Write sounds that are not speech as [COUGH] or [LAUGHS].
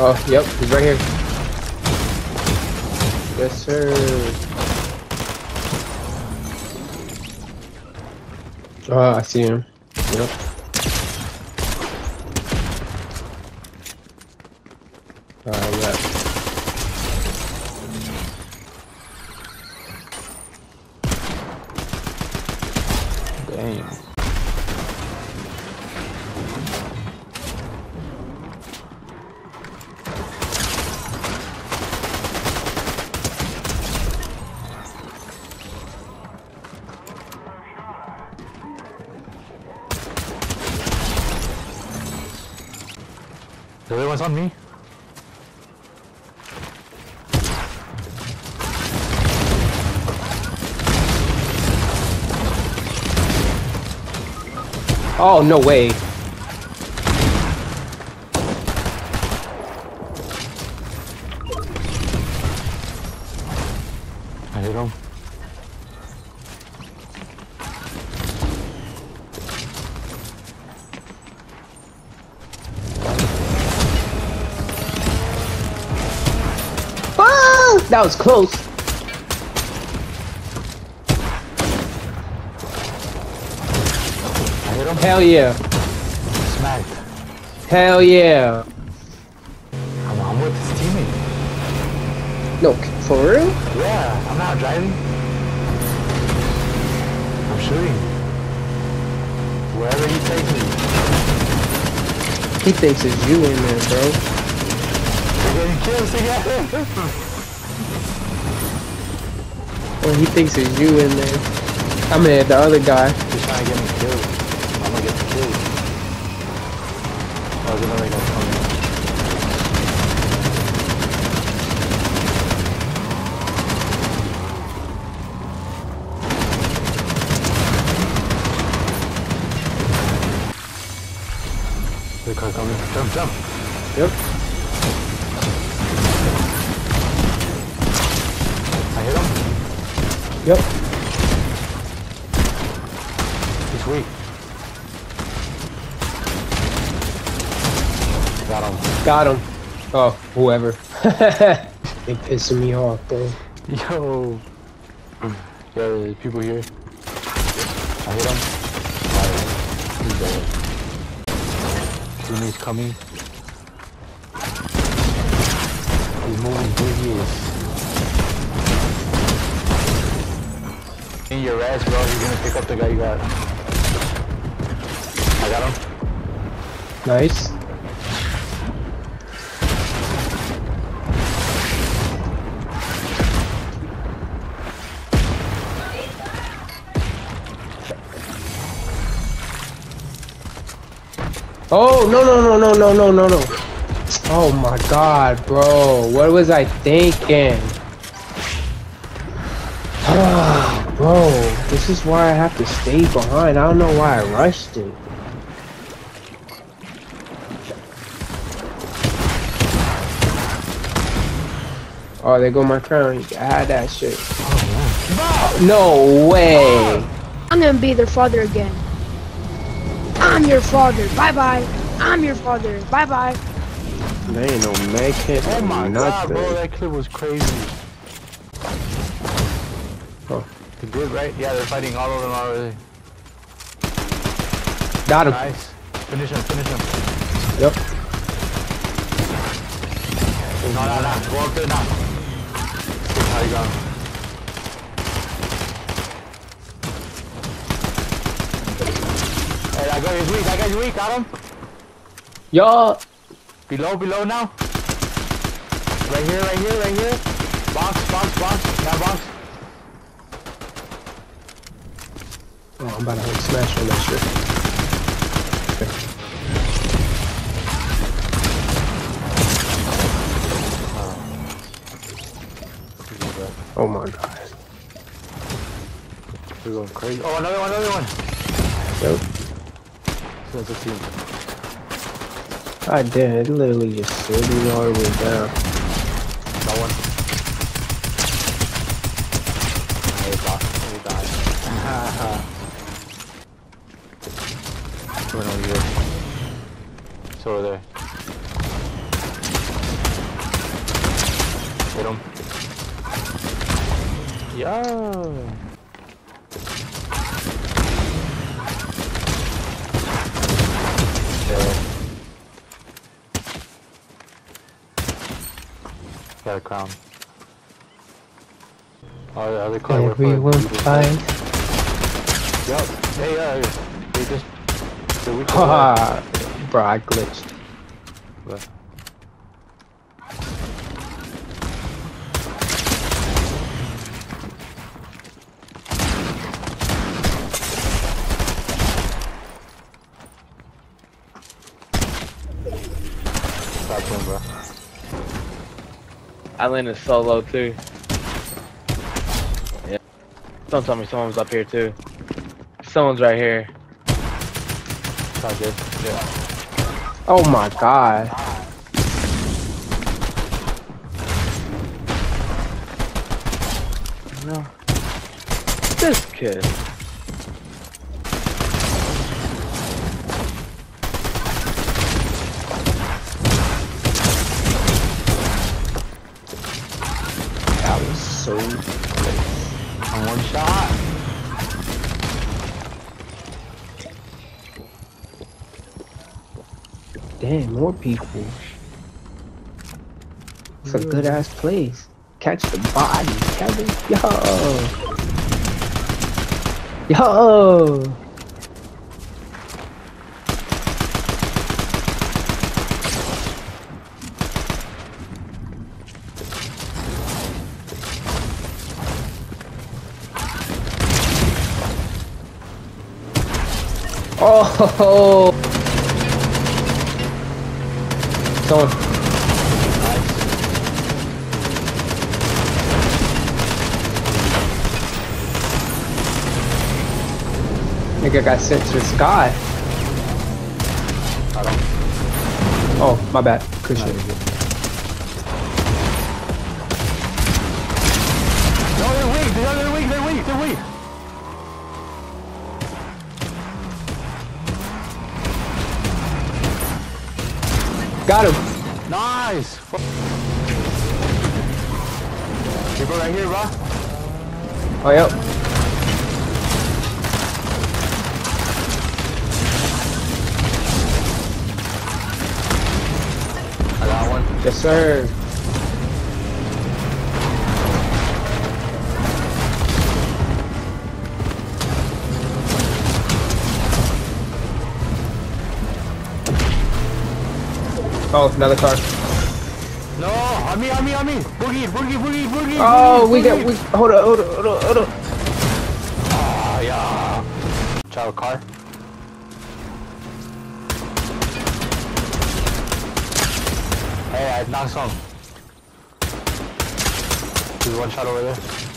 Oh, yep, he's right here. Yes, sir. Oh, I see him. Yep. Uh, yeah. Dang. The other one's on me. Oh, no way. I hit him. That was close. I hit him. Hell yeah. Smacked. Hell yeah. I'm, I'm with his teammate. No, for real? Yeah, I'm not driving. I'm shooting. Wherever he takes me. He thinks it's you in there, bro. We're getting kills together. [LAUGHS] Well, he thinks it's you in there. I'm at the other guy. He's trying to get me killed. I'm gonna get the kill. Oh, there's another guy coming. The car coming. Jump, jump. Yep. Yep. He's weak. Got him. Got him. Oh, whoever. [LAUGHS] they pissing me off, bro. Yo. Yeah, there's people here. I hit him. He's dead. Teammates coming. He's moving devious. In your ass, bro. He's gonna pick up the guy you got. I got him. Nice. Oh no no no no no no no no! Oh my god, bro! What was I thinking? [SIGHS] Ah. Bro, this is why I have to stay behind. I don't know why I rushed it. Oh, there go my crown. You can have that shit. No way. I'm gonna be their father again. I'm your father. Bye bye. I'm your father. Bye bye. There ain't no med kit. Oh my god, bro. That clip was crazy. Oh. They did, right? Yeah, they're fighting all of them already. Got him. Nice. Finish him, finish him. Yep. No, no, no. Go up there now. How you going? Hey, that guy is weak. That guy's weak. Got him. Y'all. Below, below now. Right here, right here, right here. Oh, I'm about to hit smash on that shit. Oh my god. We're going crazy. Oh, another one, another one. Yep. That's a team. God damn, it literally just slid all the way down. That one. Hey, boss. He died one over here. There. Hit him. Yeah. Got a crown. Oh, yeah, they clear. We will find. Yep. Hey, uh, they just so we [LAUGHS] can Haha. Bro, I glitched. What? Stop doing, bro. I landed solo too. Yeah. Don't tell me someone's up here too. Someone's right here. Good. Yeah. Oh my god. No. This kid. That was so Damn, more people. It's a good ass place. Catch the body, Kevin. Yo. Yo. Oh. Someone. Nigga got sent to the sky. I don't. Oh, my bad. Good shit. Got him. Nice. Bro, right here, bro. Oh, yep. I got one. Yes, sir. Oh, another car. No, on me, on me, on me. Boogie, boogie, boogie, boogie. Oh, boogie, we got. We hold up, hold up, hold up, hold up. Ah, yeah. Child car. Hey, I knocked some. There's one shot over there.